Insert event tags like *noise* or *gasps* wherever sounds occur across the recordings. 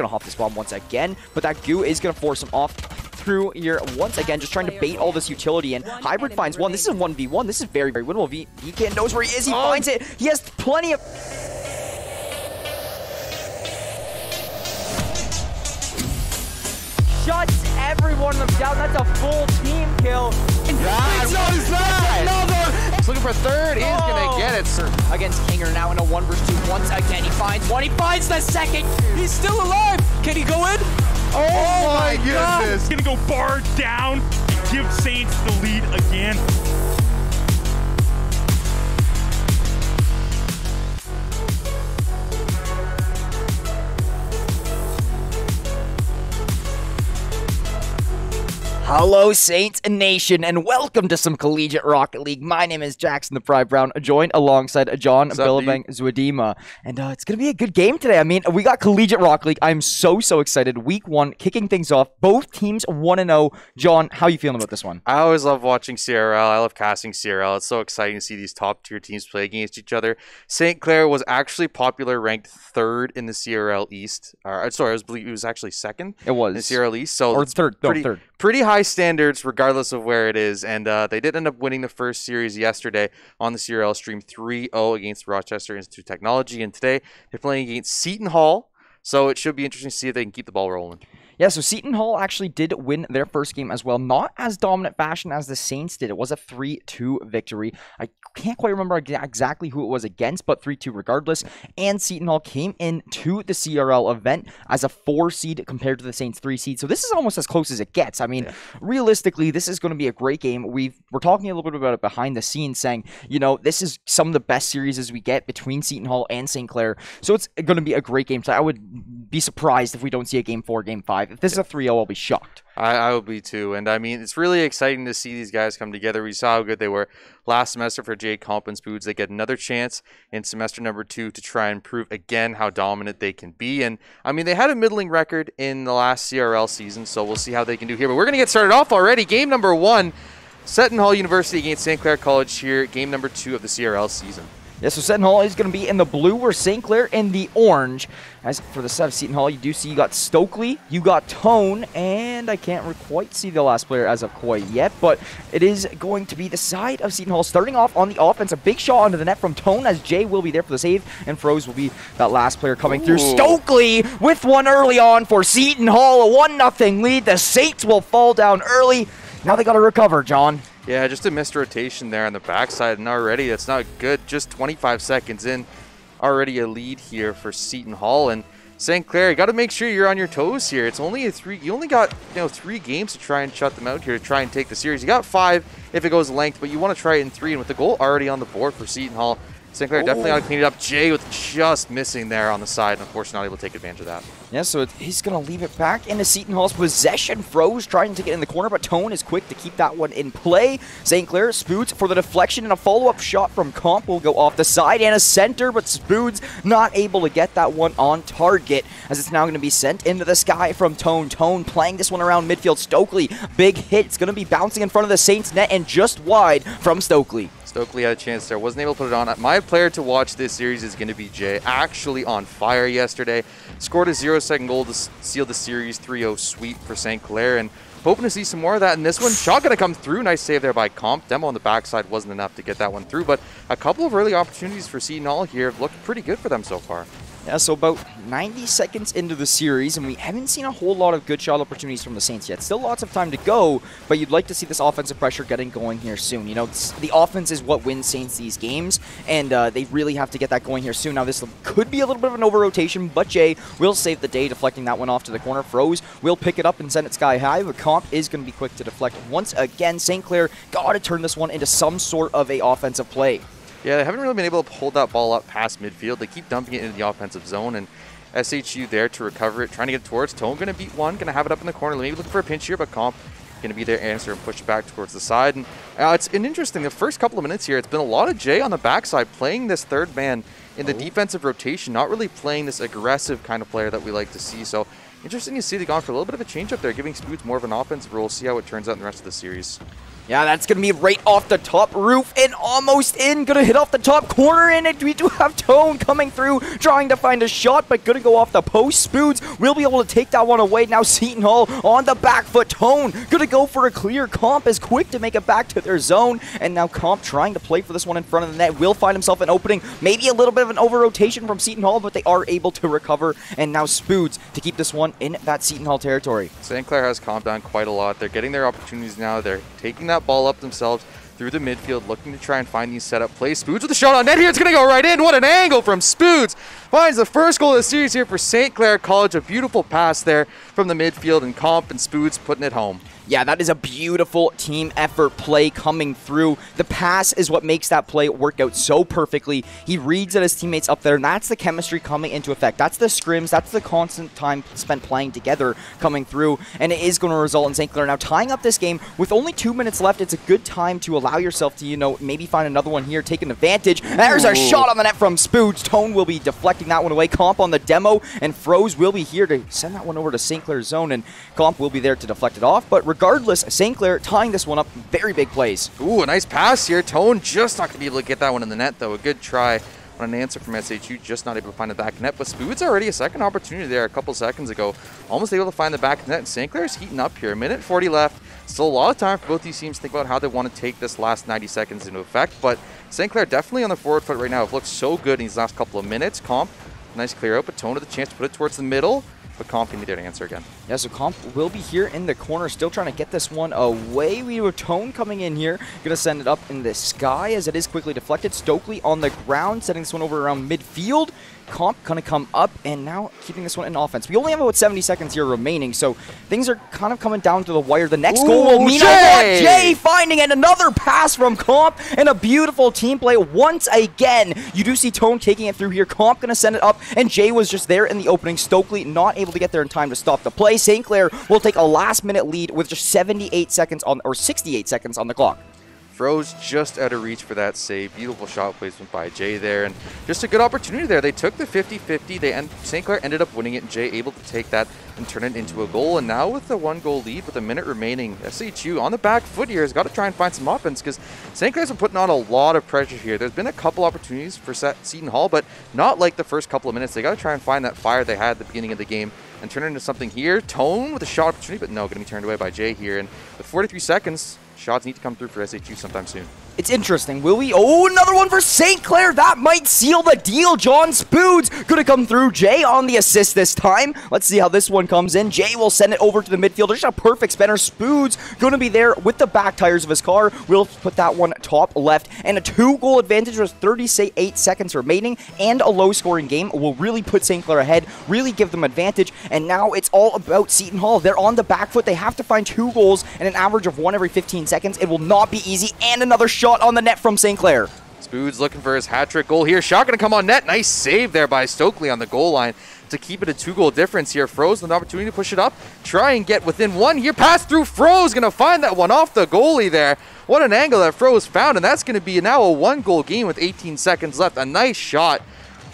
gonna hop this bomb once again, but that goo is gonna force him off through here once again, just trying to bait all this utility in. Hybrid finds one. This is a 1v1. This is very, very winnable. V VK knows where he is. He Oh. finds it. He has plenty of... Shuts every one of them down. That's a full team kill. He's looking for a third. He's gonna oh. get it, sir. Against Kinger now in a 1 versus 2. Once again, he finds one. He finds the second. He's still alive. Can he go in? Oh, oh my goodness. He's gonna go bar down and give Saints the lead again. Hello, Saints Nation, and welcome to some Collegiate Rocket League. My name is Jackson the Pride Brown, joined alongside John Billabang Zuadima. And uh, it's going to be a good game today. I mean, we got Collegiate Rocket League. I'm so, so excited. Week one, kicking things off. Both teams 1 0. John, how you feeling about this one? I always love watching CRL. I love casting CRL. It's so exciting to see these top tier teams play against each other. St. Clair was actually popular, ranked third in the CRL East. Or, uh, sorry, I was believe it was actually second It in the was. CRL East. So Or third. No, pretty, third. Pretty high standards regardless of where it is. And uh, they did end up winning the first series yesterday on the CRL stream 3-0 against Rochester Institute of Technology. And today they're playing against Seton Hall. So it should be interesting to see if they can keep the ball rolling. Yeah, so Seton Hall actually did win their first game as well. Not as dominant fashion as the Saints did. It was a 3 2 victory. I can't quite remember exactly who it was against, but 3 2 regardless. And Seton Hall came in to the CRL event as a 4 seed compared to the Saints 3 seed. So this is almost as close as it gets. I mean, realistically, this is going to be a great game. We've, we're talking a little bit about it behind the scenes, saying, you know, this is some of the best series as we get between Seton Hall and St. Clair. So it's going to be a great game. So I would be surprised if we don't see a game four, game five. If this is a 3 0, I'll be shocked. I, I be too. And I mean, it's really exciting to see these guys come together. We saw how good they were last semester for Jade Comp and Spoods. They get another chance in semester number two to try and prove again how dominant they can be. And I mean, they had a middling record in the last CRL season, so we'll see how they can do here. But we're going to get started off already. Game number one Seton Hall University against St. Clair College here, game number two of the CRL season. Yeah, so Seton Hall is going to be in the blue, where St. Clair in the orange. As for the set of Seton Hall, you do see you got Stokely, you got Tone, and I can't quite see the last player as of quite yet, but it is going to be the side of Seton Hall starting off on the offense. A big shot onto the net from Tone, as Jay will be there for the save, and Froze will be that last player coming through. Ooh. Stokely with one early on for Seton Hall, a 1 0 lead. The Saints will fall down early. Now they got to recover, John. Yeah, just a missed rotation there on the backside, and already that's not good. Just 25 seconds in, already a lead here for Seton Hall and St. Clair. You got to make sure you're on your toes here. It's only a three. You only got you know three games to try and shut them out here to try and take the series. You got five if it goes length, but you want to try it in three. And with the goal already on the board for Seton Hall, St. Clair definitely ought to oh. clean it up. Jay with just missing there on the side, and of course not able to take advantage of that. Yeah, so it- he's going to leave it back into Seton Hall's possession. Froze trying to get in the corner, but Tone is quick to keep that one in play. St. Clair, Spoods for the deflection, and a follow-up shot from Comp will go off the side and a center, but Spoods not able to get that one on target, as it's now going to be sent into the sky from Tone. Tone playing this one around midfield. Stokely, big hit. It's going to be bouncing in front of the Saints net and just wide from Stokely. Stokely had a chance there, wasn't able to put it on. My player to watch this series is going to be Jay. Actually on fire yesterday. Scored a zero second goal to seal the series 3 0 sweep for St. Clair. And hoping to see some more of that in this one. Shot going to come through. Nice save there by Comp. Demo on the backside wasn't enough to get that one through. But a couple of early opportunities for Seton Hall here have looked pretty good for them so far. Yeah, so about 90 seconds into the series, and we haven't seen a whole lot of good shot opportunities from the Saints yet. Still lots of time to go, but you'd like to see this offensive pressure getting going here soon. You know, the offense is what wins Saints these games, and uh, they really have to get that going here soon. Now, this could be a little bit of an over rotation, but Jay will save the day, deflecting that one off to the corner. Froze will pick it up and send it sky high, but Comp is going to be quick to deflect once again. St. Clair got to turn this one into some sort of a offensive play. Yeah, they haven't really been able to hold that ball up past midfield. They keep dumping it into the offensive zone, and SHU there to recover it, trying to get it towards. Tone going to beat one, going to have it up in the corner. Maybe looking for a pinch here, but Comp going to be their answer and push it back towards the side. And uh, it's an interesting. The first couple of minutes here, it's been a lot of Jay on the backside playing this third man in the defensive rotation, not really playing this aggressive kind of player that we like to see. So interesting to see they gone for a little bit of a change up there, giving Spoods more of an offensive role. See how it turns out in the rest of the series. Yeah, that's going to be right off the top roof and almost in. Going to hit off the top corner, and it, we do have Tone coming through, trying to find a shot, but going to go off the post. Spoods will be able to take that one away. Now Seton Hall on the back foot. Tone going to go for a clear. Comp is quick to make it back to their zone, and now Comp trying to play for this one in front of the net. Will find himself an opening. Maybe a little bit of an over-rotation from Seton Hall, but they are able to recover, and now Spoods to keep this one in that Seton Hall territory. St. Clair has calmed down quite a lot. They're getting their opportunities now. They're taking that ball up themselves through the midfield, looking to try and find these setup plays. Spoods with a shot on net here. It's going to go right in. What an angle from Spoods. Finds the first goal of the series here for St. Clair College. A beautiful pass there from the midfield, and Comp and Spoods putting it home. Yeah, that is a beautiful team effort play coming through. The pass is what makes that play work out so perfectly. He reads at his teammates up there, and that's the chemistry coming into effect. That's the scrims, that's the constant time spent playing together coming through, and it is going to result in St. Clair now tying up this game with only two minutes left. It's a good time to allow yourself to, you know, maybe find another one here, take an advantage. There's a shot on the net from Spoods. Tone will be deflecting that one away. Comp on the demo, and Froze will be here to send that one over to St. Clair's zone, and Comp will be there to deflect it off. But regardless, St. Clair tying this one up. Very big plays. Ooh, a nice pass here. Tone just not going to be able to get that one in the net, though. A good try on an answer from SHU, just not able to find the back net. But Spood's already a second opportunity there a couple seconds ago. Almost able to find the back net. St. Clair's heating up here. A minute 40 left. Still a lot of time for both these teams to think about how they want to take this last 90 seconds into effect. But St. Clair definitely on the forward foot right now. It looks so good in these last couple of minutes. Comp, nice clear out, but Tone with a chance to put it towards the middle but Comp can be there to answer again. Yeah, so Comp will be here in the corner, still trying to get this one away. We have Tone coming in here, going to send it up in the sky as it is quickly deflected. Stokely on the ground, setting this one over around midfield. Comp going to come up and now keeping this one in offense. We only have about 70 seconds here remaining, so things are kind of coming down to the wire. The next Ooh, goal will mean Jay! a lot. Jay finding it. Another pass from Comp and a beautiful team play once again. You do see Tone taking it through here. Comp going to send it up, and Jay was just there in the opening. Stokely not able to get there in time to stop the play. St. Clair will take a last minute lead with just 78 seconds on, or 68 seconds on the clock. Froze just out of reach for that save. Beautiful shot placement by Jay there, and just a good opportunity there. They took the 50-50. They end, St. Clair ended up winning it, and Jay able to take that and turn it into a goal. And now with the one-goal lead, with a minute remaining, SHU on the back foot here has got to try and find some offense because St. Clair's been putting on a lot of pressure here. There's been a couple opportunities for Seton Hall, but not like the first couple of minutes. They got to try and find that fire they had at the beginning of the game and turn it into something here. Tone with a shot opportunity, but no, going to be turned away by Jay here. And with 43 seconds, shots need to come through for SHU sometime soon. It's interesting. Will we? Oh, another one for St. Clair. That might seal the deal. John Spoods gonna come through. Jay on the assist this time. Let's see how this one comes in. Jay will send it over to the midfield. Just a perfect spinner. Spoods gonna be there with the back tires of his car. We'll put that one top left. And a two-goal advantage with 38 seconds remaining and a low-scoring game will really put St. Clair ahead, really give them advantage. And now it's all about Seton Hall. They're on the back foot. They have to find two goals and an average of one every 15 seconds. It will not be easy. And another shot on the net from St. Clair. Spoods looking for his hat trick goal here. Shot going to come on net. Nice save there by Stokely on the goal line to keep it a two goal difference here. Froze an opportunity to push it up. Try and get within one here. Pass through Froze. Going to find that one off the goalie there. What an angle that Froze found. And that's going to be now a one goal game with 18 seconds left. A nice shot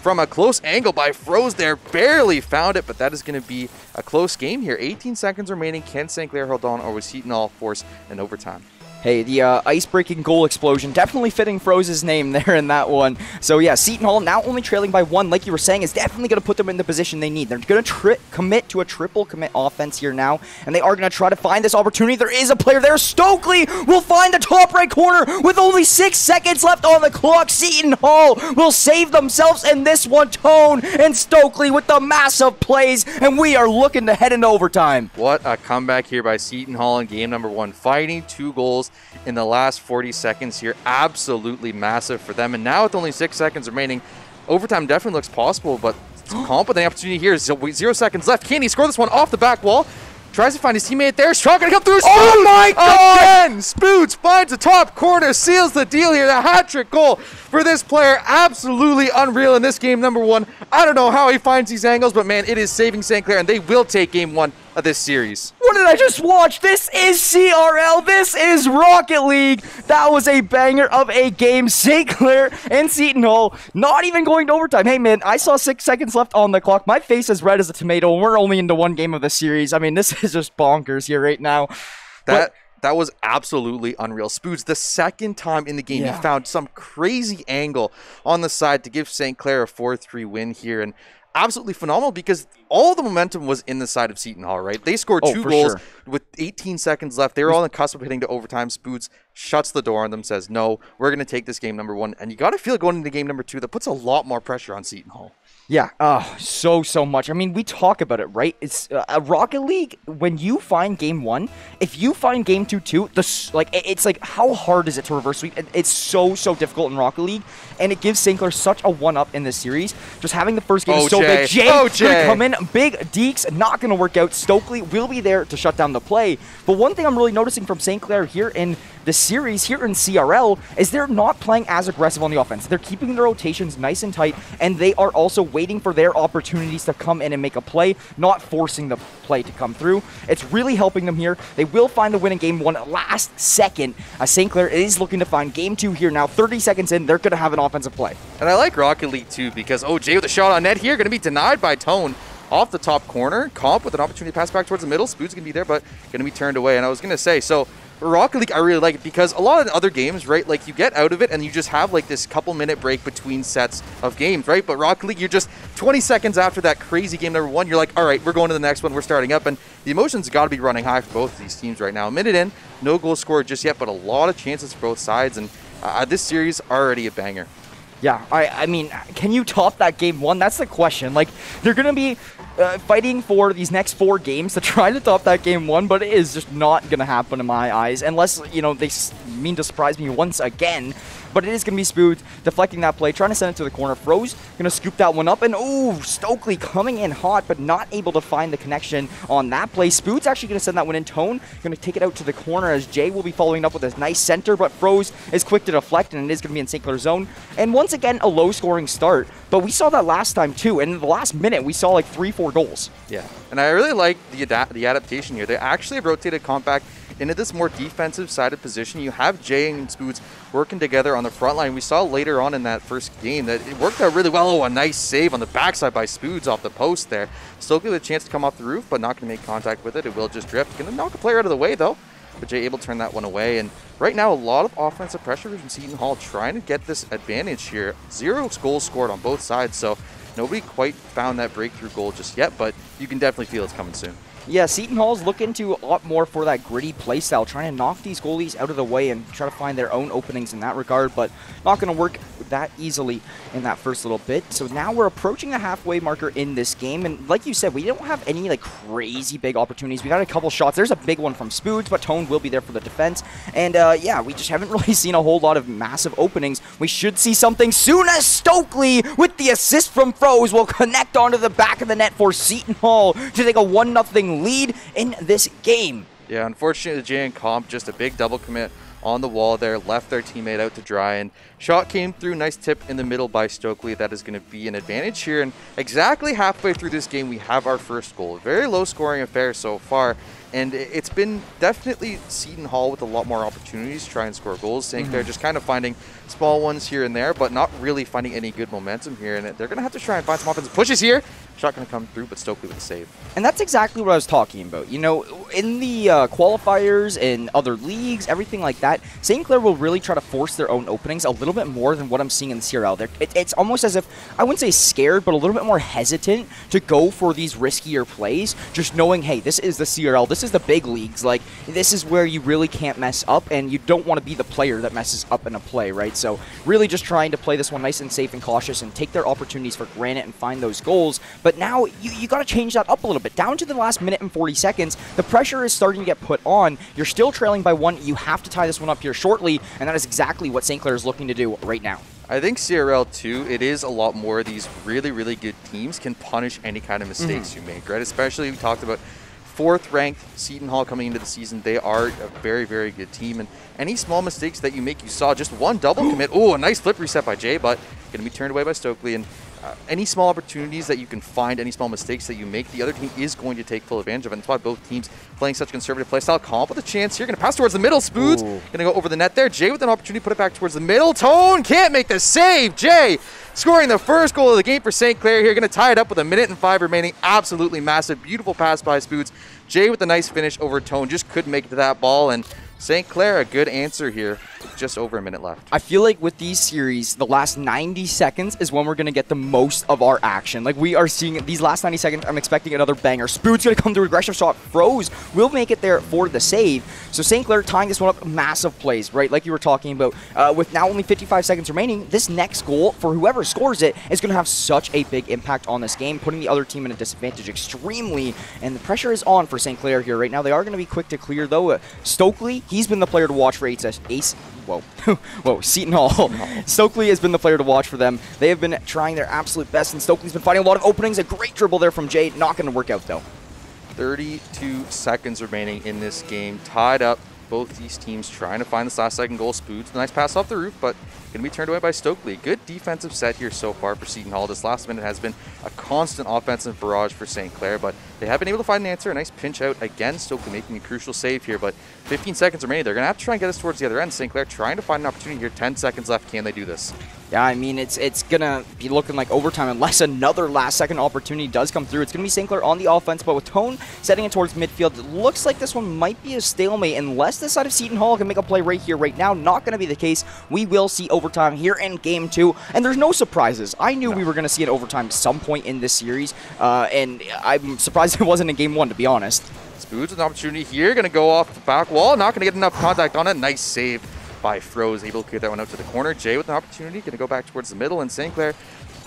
from a close angle by Froze there. Barely found it, but that is going to be a close game here. 18 seconds remaining. Can St. Clair hold on or was Seton Hall force in overtime? Hey, the uh, ice-breaking goal explosion, definitely fitting Froze's name *laughs* there in that one. So yeah, Seton Hall now only trailing by one, like you were saying, is definitely going to put them in the position they need. They're going to commit to a triple commit offense here now, and they are going to try to find this opportunity. There is a player there. Stokely will find the top right corner with only six seconds left on the clock. Seton Hall will save themselves in this one. Tone and Stokely with the massive plays, and we are looking to head into overtime. What a comeback here by Seton Hall in game number one, fighting two goals in the last 40 seconds here. Absolutely massive for them. And now with only six seconds remaining, overtime definitely looks possible, but *gasps* Comp with the opportunity here. Zero seconds left. Can he score this one off the back wall? Tries to find his teammate there. Strong gonna come through. Oh my god! Again! Spoods finds the top corner, seals the deal here. The hat trick goal for this player. Absolutely unreal in this game number one. I don't know how he finds these angles, but man, it is saving St. Clair, and they will take game one of this series. What did I just watch? This is CRL. This is Rocket League. That was a banger of a game. St. Clair and Seton Hall not even going to overtime. Hey, man, I saw six seconds left on the clock. My face is red as a tomato, and we're only into one game of the series. I mean, this *laughs* is just bonkers here right now. That that was absolutely unreal. Spoods, the second time in the game, Yeah. he found some crazy angle on the side to give St. Clair a 4 3 win here. And absolutely phenomenal because all the momentum was in the side of Seton Hall, right? They scored Oh, two for goals sure. with 18 seconds left. They were all on the cusp of hitting to overtime. Spoods shuts the door on them, says, No, we're going to take this game number one. And you got to feel going into game number two. That puts a lot more pressure on Seton Hall. Yeah, oh, so so much. I mean, we talk about it, right? It's uh, a Rocket League. When you find game one, if you find game two too, the like it's like how hard is it to reverse sweep? It's so so difficult in Rocket League, and it gives St. Clair such a one up in this series. Just having the first game Oh, is so Jay. big. Jay Oh, Jay. come in, big Deeks, not gonna work out. Stokely will be there to shut down the play. But one thing I'm really noticing from St. Clair here in the series here in CRL is they're not playing as aggressive on the offense. They're keeping their rotations nice and tight, and they are also waiting for their opportunities to come in and make a play, not forcing the play to come through. It's really helping them here. They will find the win in game one last second. Uh, St. Clair is looking to find game two here now. 30 seconds in, they're going to have an offensive play. And I like Rocket League too because Jay with a shot on net here going to be denied by Tone off the top corner. Comp with an opportunity to pass back towards the middle. Spood's going to be there, but going to be turned away. And I was going to say so. Rocket League, I really like it because a lot of other games, right? Like you get out of it and you just have like this couple minute break between sets of games, right? But Rocket League, you're just 20 seconds after that crazy game number one, you're like, all right, we're going to the next one, we're starting up, and the emotions got to be running high for both of these teams right now. A minute in, no goal scored just yet, but a lot of chances for both sides, and uh, this series already a banger. Yeah, I, I mean, can you top that game one? That's the question. Like, they're going to be uh, fighting for these next four games to *laughs* try to top that game one, but it is just not going to happen in my eyes unless, you know, they mean to surprise me once again. But it is going to be Spood deflecting that play, trying to send it to the corner. Froze going to scoop that one up, and ooh, Stokely coming in hot, but not able to find the connection on that play. Spood's actually going to send that one in tone, going to take it out to the corner as Jay will be following up with a nice center, but Froze is quick to deflect, and it is going to be in St. Clair's zone. And once again, a low scoring start, but we saw that last time too, and in the last minute, we saw like three, four goals. Yeah, and I really like the the adaptation here. They actually have rotated Compact into this more defensive sided position. You have Jay and Spoods working together on the front line. We saw later on in that first game that it worked out really well. Oh, a nice save on the backside by Spoods off the post there. Stokely with a chance to come off the roof, but not going to make contact with it. It will just drift. Going to knock a player out of the way though. But Jay able to turn that one away. And right now, a lot of offensive pressure from Seton Hall trying to get this advantage here. Zero goals scored on both sides. So nobody quite found that breakthrough goal just yet, but you can definitely feel it's coming soon. Yeah, Seton Hall's looking to opt more for that gritty playstyle, trying to knock these goalies out of the way and try to find their own openings in that regard, but not going to work that easily in that first little bit. So now we're approaching the halfway marker in this game, and like you said, we don't have any like crazy big opportunities. We got a couple shots. There's a big one from Spoods, but Tone will be there for the defense. And uh, yeah, we just haven't *laughs* really seen a whole lot of massive openings. We should see something soon as Stokely with the assist from Froze will connect onto the back of the net for Seton Hall to take a 1 0 lead in this game. Yeah, unfortunately, and Comp just a big double commit on the wall there, left their teammate out to dry, and shot came through. Nice tip in the middle by Stokely. That is going to be an advantage here. And exactly halfway through this game, we have our first goal. Very low scoring affair so far. And it's been definitely Seton Hall with a lot more opportunities to try and score goals. St. Mm-hmm. Clair just kind of finding small ones here and there, but not really finding any good momentum here. And they're going to have to try and find some offensive pushes here. Shot going to come through, but Stokely with a save. And that's exactly what I was talking about. You know, in the uh, qualifiers and other leagues, everything like that, St. Clair will really try to force their own openings a little bit more than what I'm seeing in the CRL. It, it's almost as if, I wouldn't say scared, but a little bit more hesitant to go for these riskier plays, just knowing, hey, this is the CRL, this is the big leagues. Like, this is where you really can't mess up, and you don't want to be the player that messes up in a play, right? So, really just trying to play this one nice and safe and cautious and take their opportunities for granted and find those goals. But now you, you got to change that up a little bit. Down to the last minute and 40 seconds, the pressure is starting to get put on. You're still trailing by one. You have to tie this one up here shortly, and that is exactly what St. Clair is looking to do right now. I think CRL too, it is a lot more of these really, really good teams can punish any kind of mistakes mm-hmm. you make, right? Especially we talked about fourth ranked Seton Hall coming into the season. They are a very, very good team. And any small mistakes that you make, you saw just one double commit. Oh, a nice flip reset by Jay, but going to be turned away by Stokely. And uh, any small opportunities that you can find, any small mistakes that you make, the other team is going to take full advantage of. And that's why both teams playing such conservative playstyle. Comp with a chance here. Going to pass towards the middle. Spoods Ooh. going to go over the net there. Jay with an opportunity to put it back towards the middle. Tone can't make the save. Jay scoring the first goal of the game for St. Clair here. Going to tie it up with a minute and five remaining. Absolutely massive. Beautiful pass by Spoods. Jay with a nice finish over Tone. Just couldn't make it to that ball. And St. Clair, a good answer here. Just over a minute left. I feel like with these series, the last 90 seconds is when we're going to get the most of our action. Like, we are seeing these last 90 seconds, I'm expecting another banger. Spood's going to come through, aggressive shot, Froze will make it there for the save. So St. Clair tying this one up, massive plays, right? Like you were talking about. Uh, with now only 55 seconds remaining, this next goal, for whoever scores it, is going to have such a big impact on this game, putting the other team in a disadvantage extremely. And the pressure is on for St. Clair here right now. They are going to be quick to clear, though. Uh, Stokely, he's been the player to watch for Ace. Ace whoa, *laughs* whoa, Seton Hall. Stokely has been the player to watch for them. They have been trying their absolute best, and Stokely's been finding a lot of openings. A great dribble there from Jay. Not going to work out, though. 32 seconds remaining in this game. Tied up. Both these teams trying to find this last second goal. Spoods, nice pass off the roof, but going to be turned away by Stokely. Good defensive set here so far for Seton Hall. This last minute has been a constant offensive barrage for St. Clair, but they have been able to find an answer. A nice pinch out again. Stokely making a crucial save here, but 15 seconds remaining. They're going to have to try and get us towards the other end. St. Clair trying to find an opportunity here. 10 seconds left. Can they do this? Yeah, I mean, it's it's going to be looking like overtime unless another last-second opportunity does come through. It's going to be St. Clair on the offense, but with Tone setting it towards midfield, it looks like this one might be a stalemate unless the side of Seton Hall can make a play right here, right now. Not going to be the case. We will see overtime here in Game 2, and there's no surprises. I knew no. we were going to see an overtime some point in this series, uh, and I'm surprised it wasn't in Game 1, to be honest. Spoods with an opportunity here, going to go off the back wall, not going to get enough contact on it. Nice save by Froze, able to clear that one out to the corner. Jay with an opportunity, going to go back towards the middle, and St. Clair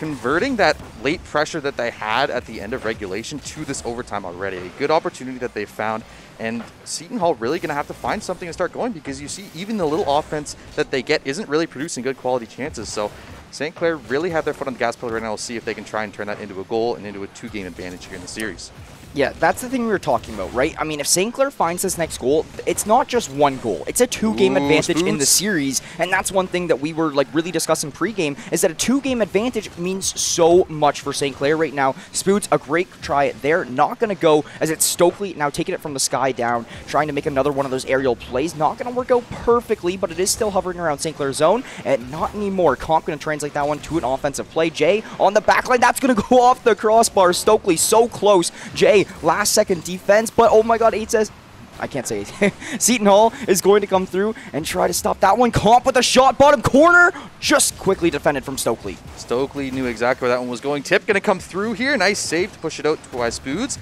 converting that late pressure that they had at the end of regulation to this overtime already. A good opportunity that they found, and Seton Hall really going to have to find something to start going because you see even the little offense that they get isn't really producing good quality chances. So St. Clair really have their foot on the gas pedal right now. We'll see if they can try and turn that into a goal and into a two-game advantage here in the series. Yeah, that's the thing we were talking about, right? I mean, if St. Clair finds this next goal, it's not just one goal. It's a two-game advantage spoons. in the series, and that's one thing that we were like really discussing pregame is that a two-game advantage means so much for St. Clair right now. Spoods, a great try there, not going to go as it's Stokely now taking it from the sky down, trying to make another one of those aerial plays. Not going to work out perfectly, but it is still hovering around St. Clair's zone, and not anymore. Comp going to translate that one to an offensive play. Jay on the back line, that's going *laughs* to go off the crossbar. Stokely so close. Jay last second defense, but oh my god, 8 says, I can't say it. *laughs* Seton Hall is going to come through and try to stop that one. Comp with a shot, bottom corner, just quickly defended from Stokely. Stokely knew exactly where that one was going. Tip going to come through here. Nice save to push it out to Spoods.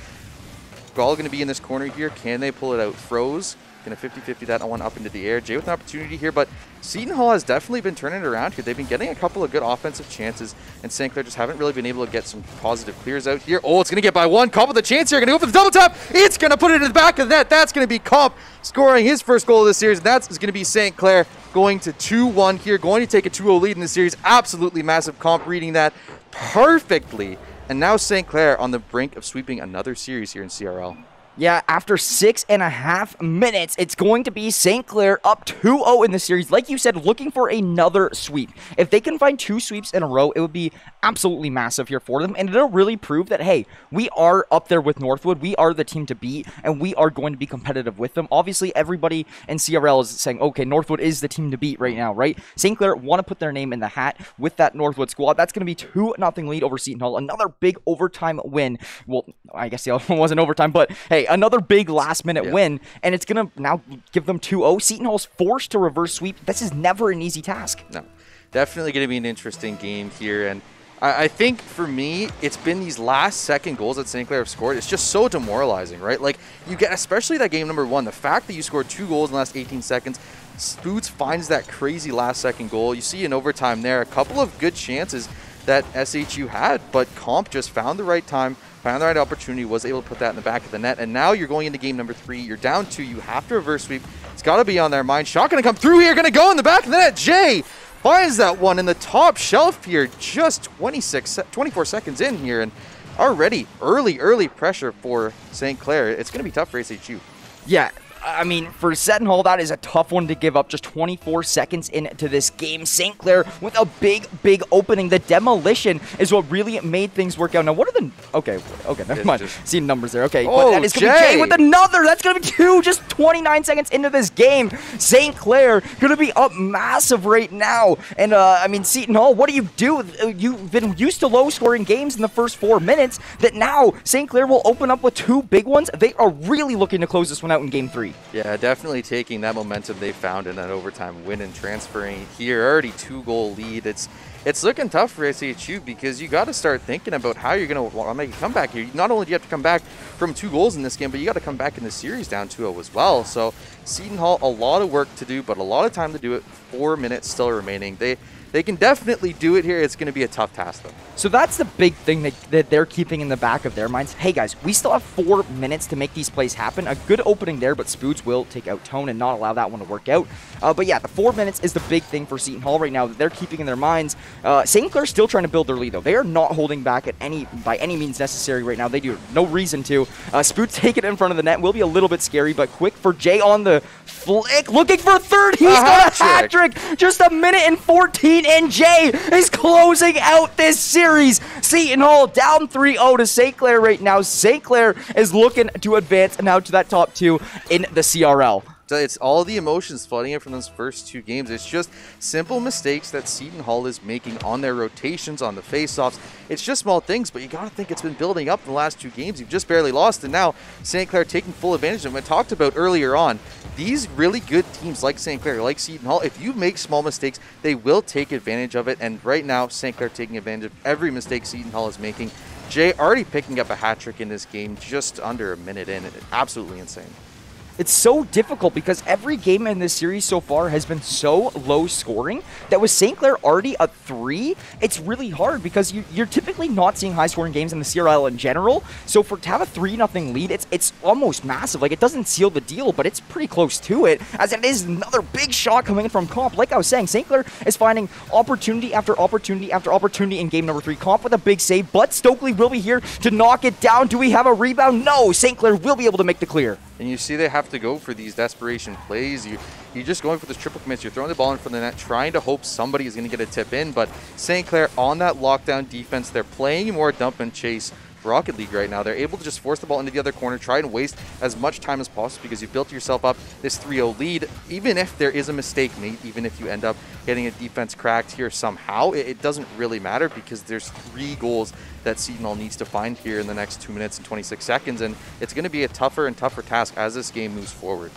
Gall going to be in this corner here. Can they pull it out? Froze Going to 50-50 that one up into the air. Jay with an opportunity here, but Seton Hall has definitely been turning around here. They've been getting a couple of good offensive chances, and St. Clair just haven't really been able to get some positive clears out here. Oh, it's going to get by one. Comp with a chance here. Going to go for the double tap. It's going to put it in the back of the net. That's going to be Comp scoring his first goal of the series. That's going to be St. Clair going to 2-1 here, going to take a 2-0 lead in the series. Absolutely massive. Comp reading that perfectly. And now St. Clair on the brink of sweeping another series here in CRL. Yeah, after six and a half minutes, it's going to be St. Clair up 2-0 in the series. Like you said, looking for another sweep. If they can find two sweeps in a row, it would be absolutely massive here for them. And it'll really prove that, hey, we are up there with Northwood. We are the team to beat, and we are going to be competitive with them. Obviously, everybody in CRL is saying, okay, Northwood is the team to beat right now, right? St. Clair want to put their name in the hat with that Northwood squad. That's going to be 2 nothing lead over Seton Hall. Another big overtime win. Well, I guess the other *laughs* one wasn't overtime, but hey, another big last minute yeah. win, and it's going to now give them 2 0. Seton Hall's forced to reverse sweep. This is never an easy task. No, definitely going to be an interesting game here. And I, I think for me, it's been these last second goals that St. Clair have scored. It's just so demoralizing, right? Like, you get, especially that game number one, the fact that you scored two goals in the last 18 seconds. Spoods finds that crazy last second goal. You see in overtime there, a couple of good chances that SHU had, but Comp just found the right time found the right opportunity, was able to put that in the back of the net, and now you're going into game number three. You're down two. You have to reverse sweep. It's got to be on their mind. Shot going to come through here, going to go in the back of the net. Jay finds that one in the top shelf here, just 26, 24 seconds in here, and already early, early pressure for St. Clair. It's going to be tough for SHU. Yeah, I mean, for Seton Hall, that is a tough one to give up just 24 seconds into this game. St. Clair with a big, big opening. The demolition is what really made things work out. Now, what are the... Okay, okay, never mind. Just... Seeing numbers there. Okay, oh, but that is going to be Jay with another. That's going to be two just 29 seconds into this game. St. Clair going to be up massive right now. And, uh, I mean, Seton Hall, what do you do? You've been used to low-scoring games in the first four minutes that now St. Clair will open up with two big ones. They are really looking to close this one out in game three. Three. Yeah, definitely taking that momentum they found in that overtime win and transferring here. Already two goal lead. It's it's looking tough for SHU because you got to start thinking about how you're going to make a comeback here. Not only do you have to come back from two goals in this game, but you got to come back in the series down 2-0 as well. So Seton Hall, a lot of work to do, but a lot of time to do it. Four minutes still remaining. They they can definitely do it here. It's going to be a tough task, though. So that's the big thing that, that they're keeping in the back of their minds. Hey, guys, we still have four minutes to make these plays happen. A good opening there, but Spoods will take out Tone and not allow that one to work out. Uh, but yeah, the four minutes is the big thing for Seton Hall right now that they're keeping in their minds. Uh, St. Clair's still trying to build their lead, though. They are not holding back at any by any means necessary right now. They do no reason to. Uh, Spoods take it in front of the net will be a little bit scary, but quick for Jay on the flick, looking for a third. He's A got a hat trick. Just a minute and 14, and Jay is closing out this series. Seton Hall down 3-0 to St. Clair right now. St. Clair is looking to advance now to that top two in the CRL. It's all the emotions flooding in from those first two games. It's just simple mistakes that Seton Hall is making on their rotations, on the faceoffs. It's just small things, but you got to think it's been building up in the last two games. You've just barely lost, and now St. Clair taking full advantage of them. I talked about earlier on, these really good teams like St. Clair, like Seton Hall, if you make small mistakes, they will take advantage of it. And right now, St. Clair taking advantage of every mistake Seton Hall is making. Jay already picking up a hat trick in this game just under a minute in. Absolutely insane. It's so difficult because every game in this series so far has been so low scoring that with St. Clair already a three, it's really hard because you, you're typically not seeing high scoring games in the CRL in general. So for to have a three nothing lead, it's it's almost massive. Like it doesn't seal the deal, but it's pretty close to it. As it is another big shot coming in from Comp. Like I was saying, St. Clair is finding opportunity after opportunity after opportunity in game number three. Comp with a big save, but Stokely will be here to knock it down. Do we have a rebound? No. St. Clair will be able to make the clear. And you see they have to go for these desperation plays. You, you're just going for this triple commits. You're throwing the ball in front of the net, trying to hope somebody is going to get a tip in. But St. Clair on that lockdown defense, they're playing more dump and chase Rocket League right now. They're able to just force the ball into the other corner, try and waste as much time as possible because you've built yourself up this 3-0 lead. Even if there is a mistake made, even if you end up getting a defense cracked here somehow, it, it doesn't really matter because there's three goals that Hall needs to find here in the next two minutes and 26 seconds, and it's going to be a tougher and tougher task as this game moves forward.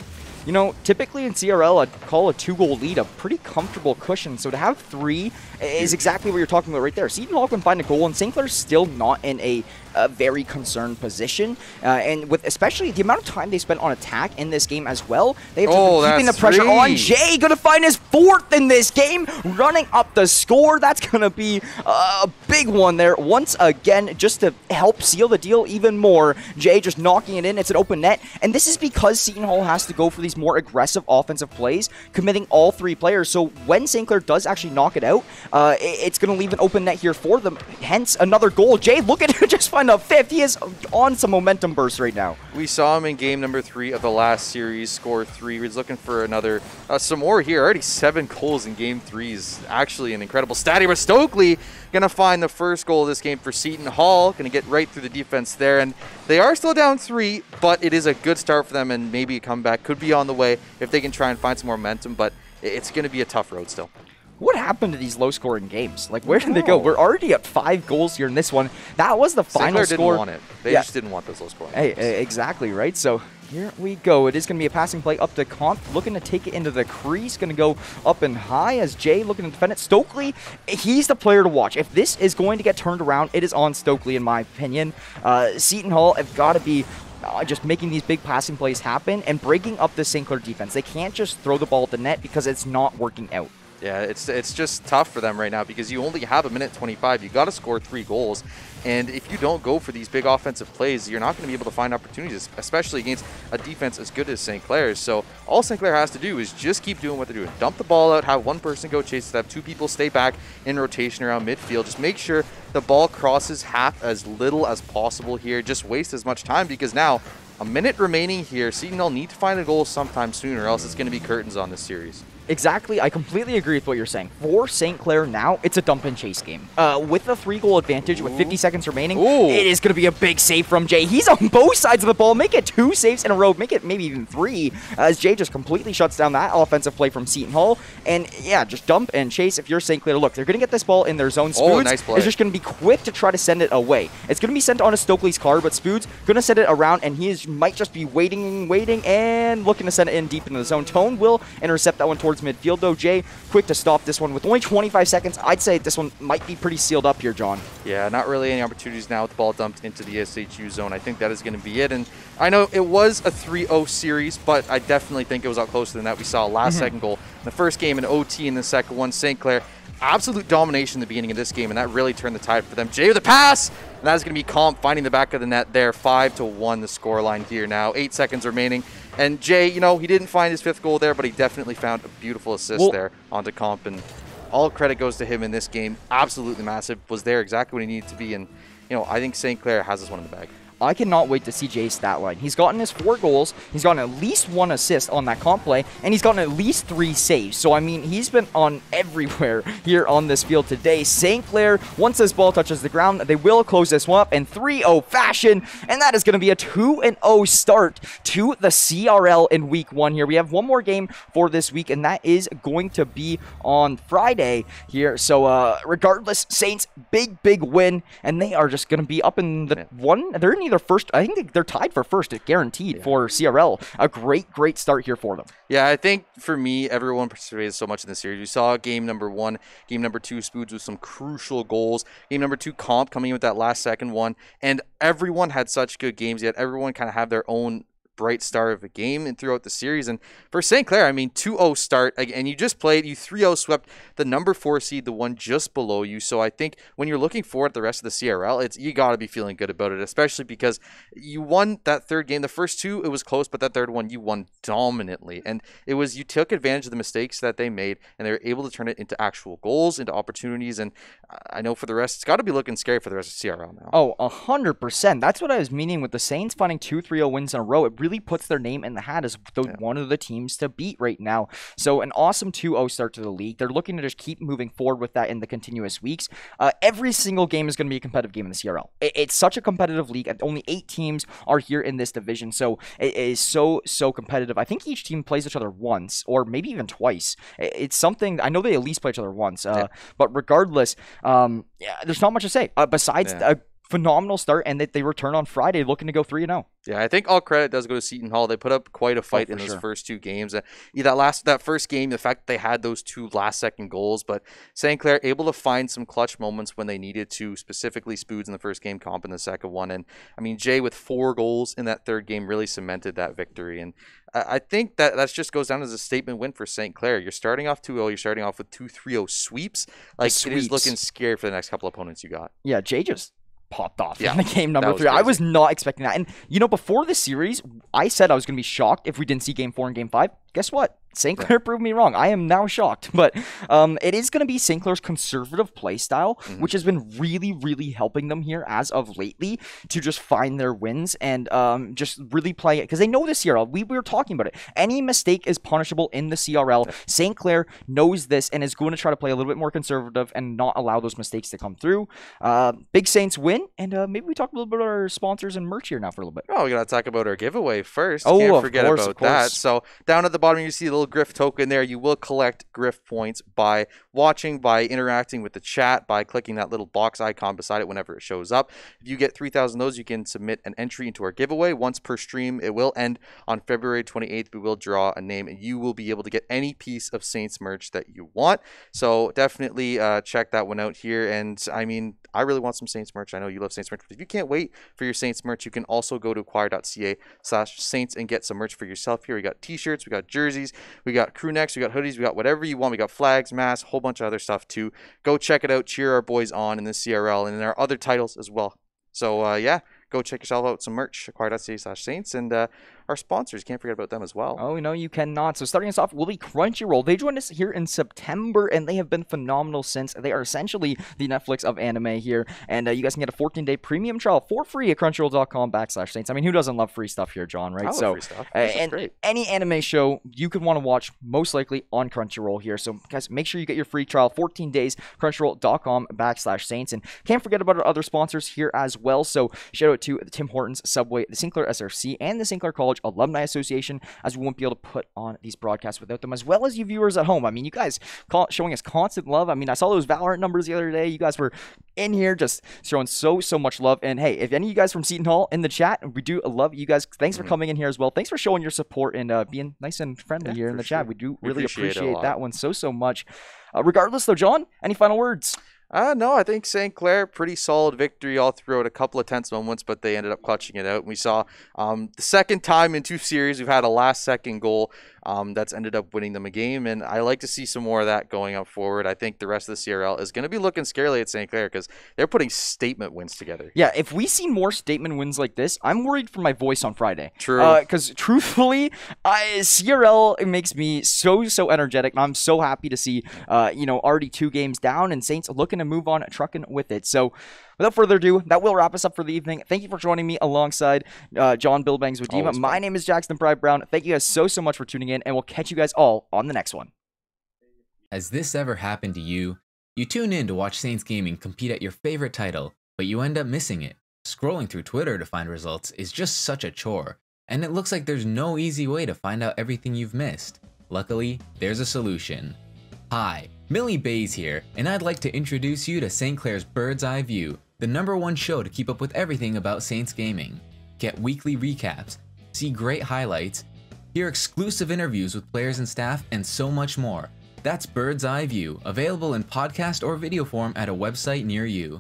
You know, typically in CRL, I'd call a two-goal lead a pretty comfortable cushion. So to have three is exactly what you're talking about right there. Seton Hall can find a goal, and St. Clair's still not in a, a very concerned position. Uh, and with especially the amount of time they spent on attack in this game as well, they've Oh, been keeping the pressure on. Jay gonna find his fourth in this game, running up the score. That's gonna be a big one there. Once again, just to help seal the deal even more, Jay just knocking it in. It's an open net, and this is because Seton Hall has to go for these more aggressive offensive plays, committing all three players. So when St. Clair does actually knock it out, uh, it's gonna leave an open net here for them. Hence another goal. Jay, look at him *laughs* just find a fifth. He is on some momentum burst right now. We saw him in game number three of the last series, score three. He's looking for another, uh, some more here. Already seven goals in game three is actually an incredible stat here. But Stokely going to find the first goal of this game for Seton Hall. Going to get right through the defense there. And they are still down three, but it is a good start for them. And maybe a comeback could be on the way if they can try and find some momentum. But it's going to be a tough road still. What happened to these low-scoring games? Like, where did they go? We're already at five goals here in this one. That was the final score. didn't want it. They Yeah. just didn't want those low scoring. Hey, games. exactly right. So here we go. It is going to be a passing play up to Comp, looking to take it into the crease. Going to go up and high as Jay looking to defend it. Stokely, he's the player to watch. If this is going to get turned around, it is on Stokely, in my opinion. Uh, Seton Hall have got to be. Uh, just making these big passing plays happen and breaking up the St. Clair defense. They can't just throw the ball at the net because it's not working out. Yeah, it's it's just tough for them right now because you only have a minute 25. You got to score three goals, and if you don't go for these big offensive plays, you're not going to be able to find opportunities, especially against a defense as good as St. Clair's. So all St. Clair has to do is just keep doing what they're doing. Dump the ball out, have one person go chase it, have two people stay back in rotation around midfield. Just make sure the ball crosses half as little as possible here. Just waste as much time because now. A minute remaining here. Seton Hall need to find a goal sometime soon, or else it's going to be curtains on this series. Exactly. I completely agree with what you're saying. For St. Clair now, it's a dump and chase game. Uh, with a three goal advantage with 50 seconds remaining, Ooh. it is going to be a big save from Jay. He's on *laughs* both sides of the ball. Make it two saves in a row. Make it maybe even three as Jay just completely shuts down that offensive play from Seton Hall. And yeah, just dump and chase if you're St. Clair. Look, they're going to get this ball in their zone. Oh, Spoods nice play. is just going to be quick to try to send it away. It's going to be sent on a Stokely's car, but Spoods going to send it around, and he is, might just be waiting, waiting, and looking to send it in deep into the zone. Tone will intercept that one towards midfield, though. Jay, quick to stop this one with only 25 seconds. I'd say this one might be pretty sealed up here, John. Yeah, not really any opportunities now with the ball dumped into the SHU zone. I think that is going to be it. And I know it was a 3-0 series, but I definitely think it was out closer than that. We saw a last mm-hmm. second goal in the first game, an OT in the second one. St. Clair, absolute domination in the beginning of this game, and that really turned the tide for them. Jay with a pass, and that is going to be Comp finding the back of the net there. 5 to 1 the scoreline here now. Eight seconds remaining. And Jay, you know, he didn't find his fifth goal there, but he definitely found a beautiful assist Well- there onto Comp. And all credit goes to him in this game. Absolutely massive. Was there exactly what he needed to be. And, you know, I think St. Clair has this one in the bag. I cannot wait to see Jay's stat line. He's gotten his four goals, he's gotten at least one assist on that comp play, and he's gotten at least three saves. So, I mean, he's been on *laughs* everywhere here on this field today. St. Clair, once this ball touches the ground, they will close this one up in 3-0 fashion, and that is going to be a 2-0 start to the CRL in week one here. We have one more game for this week, and that is going to be on Friday here. So, uh, regardless, Saints, big, big win, and they are just going to be up in the one. They're in either first. I think they- they're tied for first, guaranteed for CRL. A great, great start here for them. Yeah, I think for me, everyone participated so much in the series. We saw game number one, game number two, Spoods with some crucial goals. Game number two, Comp coming in with that last second one. And everyone had such good games, yet everyone kind of have their own bright star of a game and throughout the series. And for St. Clair, I mean, 2-0 start, ag- and you just played, you 3-0 swept the number four seed, the one just below you. So I think when you're looking forward to the rest of the CRL, it's you got to be feeling good about it, especially because you won that third game. The first two, it was close, but that third one, you won dominantly. And it was you took advantage of the mistakes that they made, and they were able to turn it into actual goals, into opportunities. And I- know for the rest, it's got to be looking scary for the rest of CRL now. Oh, a hundred percent. That's what I was meaning with the Saints finding two 3-0 wins in a row. It really puts their name in the hat as the, one of the teams to beat right now. So an awesome 2-0 start to the league. They're looking to just keep moving forward with that in the continuous weeks. Uh, every single game is going to be a competitive game in the CRL. It- it's such a competitive league. and Only eight teams are here in this division, so it is so so competitive. I think each team plays each other once or maybe even twice. I- It's something I know they at least play each other once. Uh, But regardless, um, yeah, there's not much to say uh, besides Yeah. a phenomenal start and that they return on Friday looking to go 3 0. Yeah, I think all credit does go to Seton Hall. They put up quite a fight Oh, in those sure. first two games. Uh, yeah, that last that first game, the fact that they had those two last second goals, but St. Clair able to find some clutch moments when they needed to, specifically Spoods in the first game, Comp in the second one. And I mean, Jay with four goals in that third game really cemented that victory. And I I think that that just goes down as a statement win for St. Clair. You're starting off 2-0, you're starting off with two 3-0 sweeps. Like it is looking scary for the next couple opponents you got. Yeah, Jay just popped off Yeah, in the *laughs* game number three. I was not expecting that. And, you know, before the series, I said I was going to be shocked if we didn't see game four and game five. Guess what? St. Clair proved me wrong. I am now shocked. *laughs* But um, it is going to be St. Clair's conservative play style, Mm-hmm. which has been really, really helping them here as of lately to just find their wins and um, just really play it. Because they know the CRL. We, we were talking about it. Any mistake is punishable in the CRL. St. Clair knows this and is going to try to play a little bit more conservative and not allow those mistakes to come through. Uh, Big Saints win. And uh, maybe we talk a little bit about our sponsors and merch here now for a little bit. Oh, we gotta talk about our giveaway first. Oh, Can't of forget course, about of that. So down at the bottom, you see the little Griff token there. You will collect Griff points by watching, by interacting with the chat, by clicking that little box icon beside it whenever it shows up. If you get 3,000 of those, you can submit an entry into our giveaway once per stream. It will end on February 28th. We will draw a name, and you will be able to get any piece of Saints merch that you want. So definitely uh, check that one out here. And I mean, I really want some Saints merch. I know you love Saints merch, but if you can't wait for your Saints merch, you can also go to acquire.ca slash Saints and get some merch for yourself here. We got t-shirts, we got jerseys, we got crew necks, we got hoodies, we got whatever you want. We got flags, masks, a whole bunch of other stuff too. Go check it out. Cheer our boys on in the CRL and in our other titles as well. So uh, yeah, go check yourself out some merch, acquire.ca slash Saints. And uh, our sponsors. Can't forget about them as well. Oh, no, you cannot. So starting us off will be Crunchyroll. They joined us here in September, and they have been phenomenal since. They are essentially the Netflix of anime here, and uh, you guys can get a 14-day premium trial for free at crunchyroll.com backslash saints. I mean, who doesn't love free stuff here, John, right? So, free stuff. uh, and great. any anime show you could want to watch, most likely on Crunchyroll here. So, guys, make sure you get your free trial, 14 days, crunchyroll.com backslash saints. And can't forget about our other sponsors here as well. So, shout out to the Tim Hortons, Subway, the St. Clair SRC, and the St. Clair College Alumni Association, as we won't be able to put on these broadcasts without them, as well as you viewers at home. I mean, you guys call, showing us constant love. I mean, I saw those Valorant numbers the other day. You guys were in here just showing so, so much love. And hey, if any of you guys from Seton Hall in the chat, we do love you guys. Thanks for coming in here as well. Thanks for showing your support and uh, being nice and friendly Mm-hmm. Yeah, here in the chat. We do We really appreciate appreciate that one so, so much. Uh, regardless, though, John, any final words? Uh, no, I think St. Clair, pretty solid victory all throughout a couple of tense moments, but they ended up clutching it out. And we saw um, the second time in two series we've had a last second goal um, that's ended up winning them a game. And I like to see some more of that going up forward. I think the rest of the CRL is going to be looking scarily at St. Clair because they're putting statement wins together. Yeah, if we see more statement wins like this, I'm worried for my voice on Friday. True. Because truthfully, I, CRL it makes me so so energetic, and I'm so happy to see, uh, you know, already two games down, and Saints looking to move on, trucking with it. So. Without further ado, that will wrap us up for the evening. Thank you for joining me alongside uh, John Billbangs Wadima. Always My name is Jackson Pride Brown. Thank you guys so so much for tuning in, and we'll catch you guys all on the next one. Has this ever happened to you? You tune in to watch Saints Gaming compete at your favorite title, but you end up missing it. Scrolling through Twitter to find results is just such a chore, and it looks like there's no easy way to find out everything you've missed. Luckily, there's a solution. Hi, Millie Bays here, and I'd like to introduce you to St. Clair's Bird's Eye View, the number one show to keep up with everything about Saints Gaming. Get weekly recaps, see great highlights, hear exclusive interviews with players and staff, and so much more. That's Bird's Eye View, available in podcast or video form at a website near you.